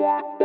Yeah.